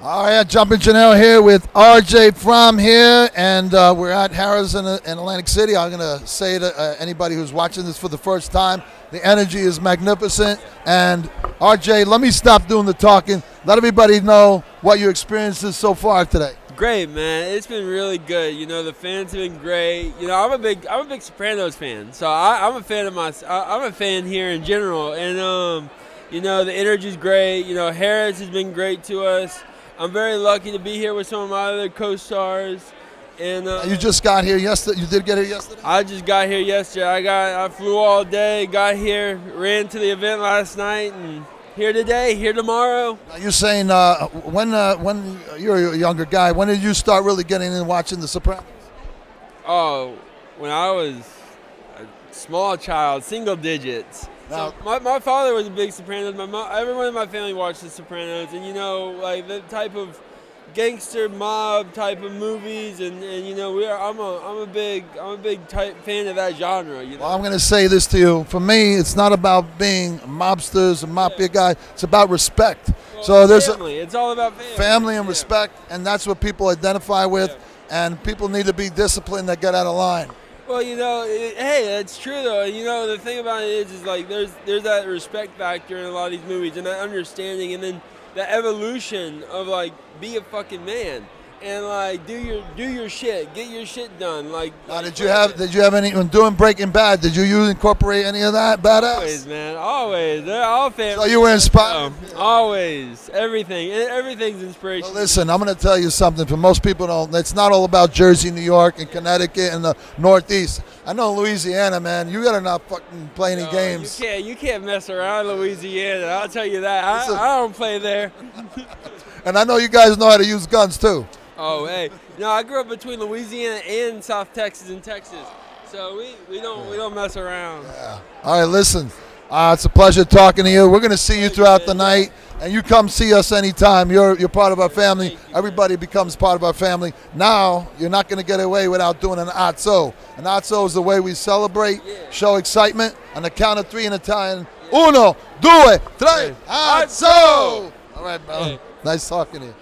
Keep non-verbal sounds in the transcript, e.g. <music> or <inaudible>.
All right, Jumping Janelle here with RJ From here, and uh, we're at Harrah's in, Atlantic City. I'm going to say to uh, anybody who's watching this for the first time, the energy is magnificent. And RJ, let me stop doing the talking. Let everybody know what your experience is so far today. Great, man. It's been really good. You know, the fans have been great. You know, I'm a big, I'm a big Sopranos fan, so I, am a fan of my, I'm a fan here in general, and um, you know, the energy's great. You know, Harrah's has been great to us. I'm very lucky to be here with some of my other co-stars. And uh, you just got here yesterday. You did get here yesterday. I just got here yesterday. I got I flew all day, got here, ran to the event last night, and here today, here tomorrow. You're you saying uh, when uh, when you're a younger guy? When did you start really getting in watching The Sopranos? Oh, when I was a small child, single digits. Now, so my, my father was a big Sopranos. My mom, everyone in my family watched The Sopranos, and you know, like the type of gangster mob type of movies, and, and you know, we are. I'm a I'm a big I'm a big type fan of that genre. You know? Well, I'm going to say this to you. For me, it's not about being mobsters and mafia yeah. guy. It's about respect. Well, so there's family. A, it's all about family. Family and yeah. respect, and that's what people identify with. Yeah. And people need to be disciplined that get out of line. Well, you know, it, hey, that's true though. You know, the thing about it is, is like there's there's that respect factor in a lot of these movies, and that understanding, and then the evolution of like be a fucking man and like do your do your shit, get your shit done. Like, now, did you have did you have any when doing Breaking Bad? Did you use incorporate any of that badass? Always, man, always. They're all family. So you were inspired. Um, always, everything, everything's inspiration. Well, listen, I'm going to tell you something. For most people, don't. It's not all about Jersey, New York, and Connecticut, and the Northeast. I know Louisiana, man. You got to not fucking play any no, games. You can't. You can't mess around Louisiana. I'll tell you that. I, I don't play there. <laughs> and I know you guys know how to use guns too. Oh, hey. No, I grew up between Louisiana and South Texas and Texas. So we, we don't we don't mess around. Yeah. All right, listen. Uh, it's a pleasure talking to you. We're going to see you throughout the night, and you come see us anytime. You're you're part of our family. Everybody becomes part of our family. Now you're not going to get away without doing an atzo. An atzo is the way we celebrate, show excitement. On the count of three in Italian. Uno, due, tre, atzo. All right, brother. Nice talking to you.